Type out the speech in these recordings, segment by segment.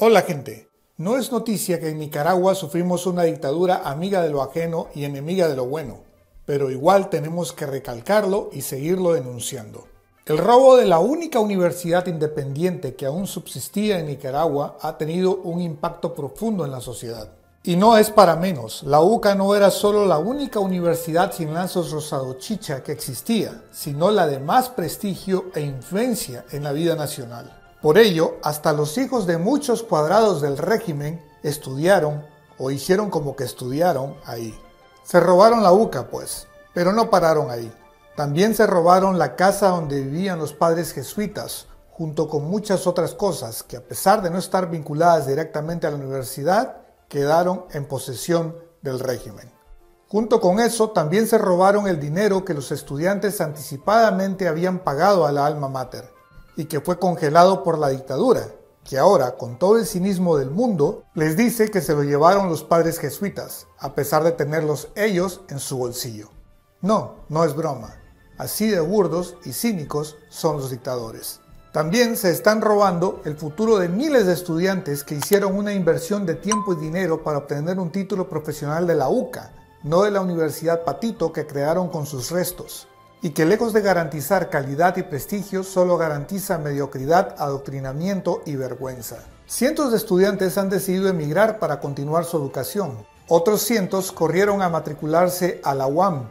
Hola gente, no es noticia que en Nicaragua sufrimos una dictadura amiga de lo ajeno y enemiga de lo bueno, pero igual tenemos que recalcarlo y seguirlo denunciando. El robo de la única universidad independiente que aún subsistía en Nicaragua ha tenido un impacto profundo en la sociedad. Y no es para menos, la UCA no era solo la única universidad sin lazos rosado-chicha que existía, sino la de más prestigio e influencia en la vida nacional. Por ello, hasta los hijos de muchos cuadrados del régimen estudiaron o hicieron como que estudiaron ahí. Se robaron la UCA, pues, pero no pararon ahí. También se robaron la casa donde vivían los padres jesuitas, junto con muchas otras cosas que a pesar de no estar vinculadas directamente a la universidad, quedaron en posesión del régimen. Junto con eso, también se robaron el dinero que los estudiantes anticipadamente habían pagado a la alma mater y que fue congelado por la dictadura, que ahora, con todo el cinismo del mundo, les dice que se lo llevaron los padres jesuitas, a pesar de tenerlos ellos en su bolsillo. No, no es broma. Así de burdos y cínicos son los dictadores. También se están robando el futuro de miles de estudiantes que hicieron una inversión de tiempo y dinero para obtener un título profesional de la UCA, no de la Universidad Patito que crearon con sus restos y que lejos de garantizar calidad y prestigio, solo garantiza mediocridad, adoctrinamiento y vergüenza. Cientos de estudiantes han decidido emigrar para continuar su educación. Otros cientos corrieron a matricularse a la UAM,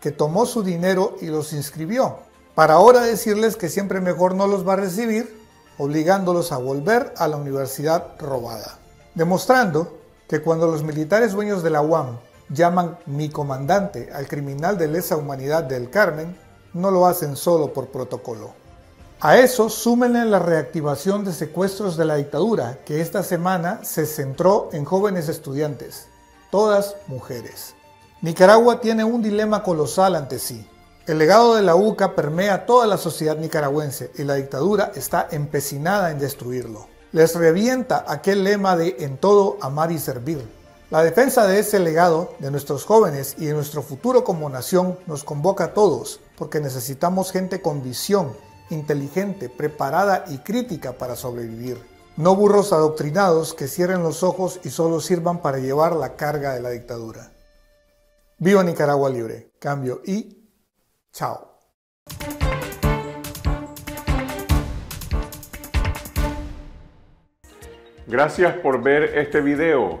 que tomó su dinero y los inscribió, para ahora decirles que siempre mejor no los va a recibir, obligándolos a volver a la universidad robada. Demostrando que cuando los militares dueños de la UAM llaman mi comandante al criminal de lesa humanidad del Carmen, no lo hacen solo por protocolo. A eso súmenle la reactivación de secuestros de la dictadura, que esta semana se centró en jóvenes estudiantes, todas mujeres. Nicaragua tiene un dilema colosal ante sí. El legado de la UCA permea toda la sociedad nicaragüense y la dictadura está empecinada en destruirlo. Les revienta aquel lema de en todo amar y servir, la defensa de ese legado de nuestros jóvenes y de nuestro futuro como nación nos convoca a todos, porque necesitamos gente con visión, inteligente, preparada y crítica para sobrevivir. No burros adoctrinados que cierren los ojos y solo sirvan para llevar la carga de la dictadura. Viva Nicaragua Libre. Cambio y chao. Gracias por ver este video.